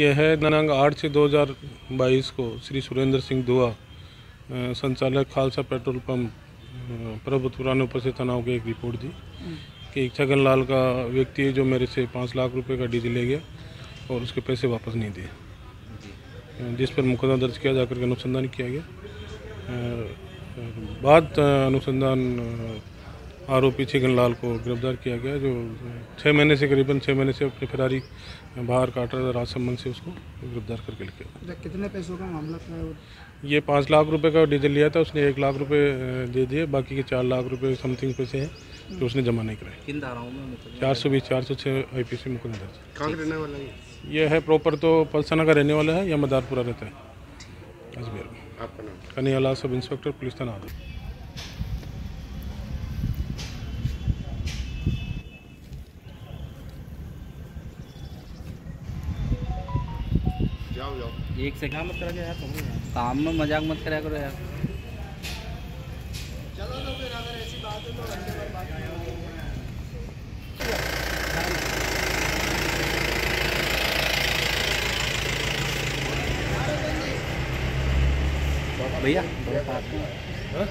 आठ छः दो हज़ार बाईस को श्री सुरेंद्र सिंह दुआ संचालक खालसा पेट्रोल पंप अ, प्रभुपुरा ने उपस्थित तनाव को एक रिपोर्ट दी कि छगन लाल का व्यक्ति है जो मेरे से पाँच लाख रुपए का डीजल ले गया और उसके पैसे वापस नहीं दिए। जिस पर मुकदमा दर्ज किया जाकर के अनुसंधान किया गया। बाद अनुसंधान आरोपी छगन लाल को गिरफ़्तार किया गया जो छः महीने से करीबन छः महीने से अपनी फरारी बाहर काट रहा था राजसमंद से उसको गिरफ़्तार करके लेके अच्छा, कितने पैसों का मामला था ये पाँच लाख रुपए का डीजल लिया था उसने एक लाख रुपए दे दिए बाकी के चार लाख रुपए समथिंग पैसे हैं जो उसने जमा नहीं कराए। किन धाराओं में चार सौ बीस चार सौ छः आई पी सी मुकदमा दर्ज कहाँ रहने वाला है ये? है प्रॉपर तो पलसाना का रहने वाला है या मदारपुरा रहता है? अजमेर में। आपका नाम? कन्हैयालाल सब इंस्पेक्टर पुलिस थाना जाओ। एक से काम मत करा यार तुम काम में मज़ाक मत करा करो यार। भैया बड़े पास में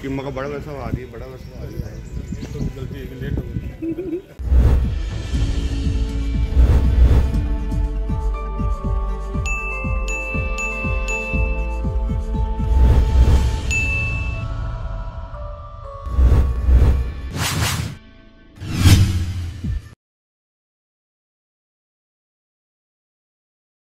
कि मगर बड़ा वैसा आ रही है? बड़ा वैसा आ रही है तो गलती लेट हो गई?